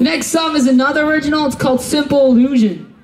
Next song is another original. It's called Simple Illusion.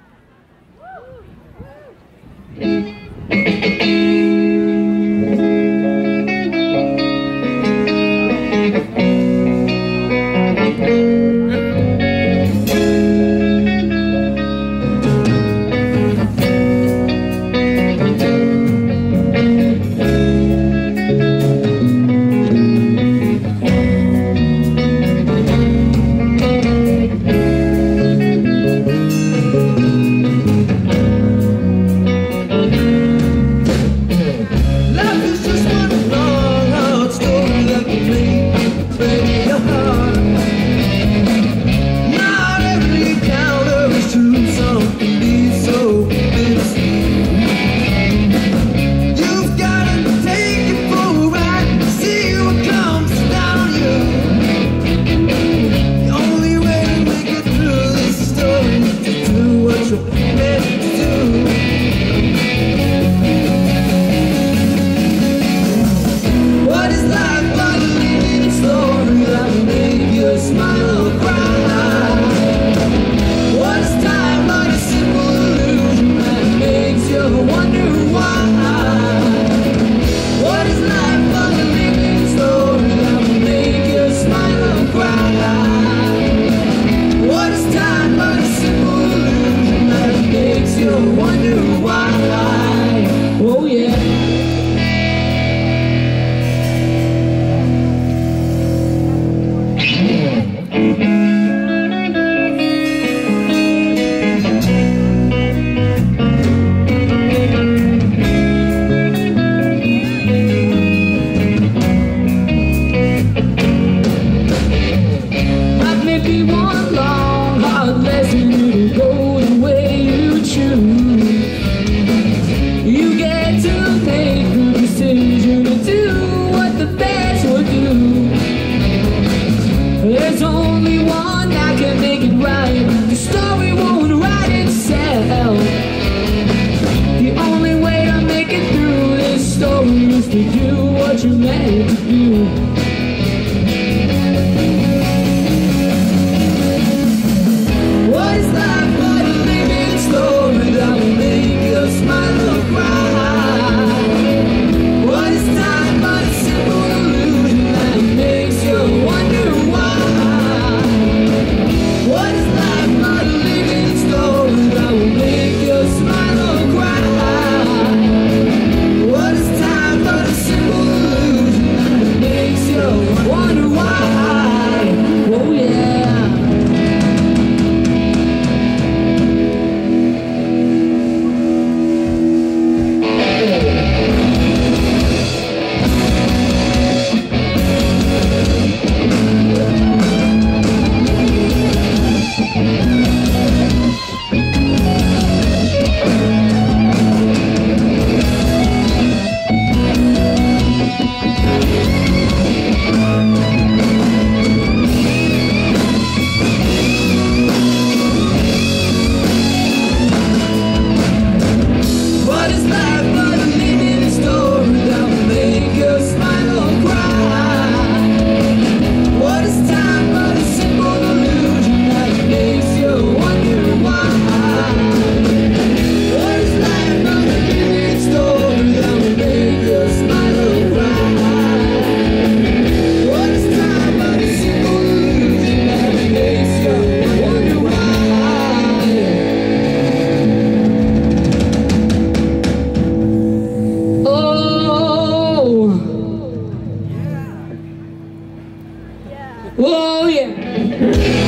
There's only one that can make it right. The story won't write itself. The only way to make it through this story Is to do what you're meant to do. Whoa, yeah.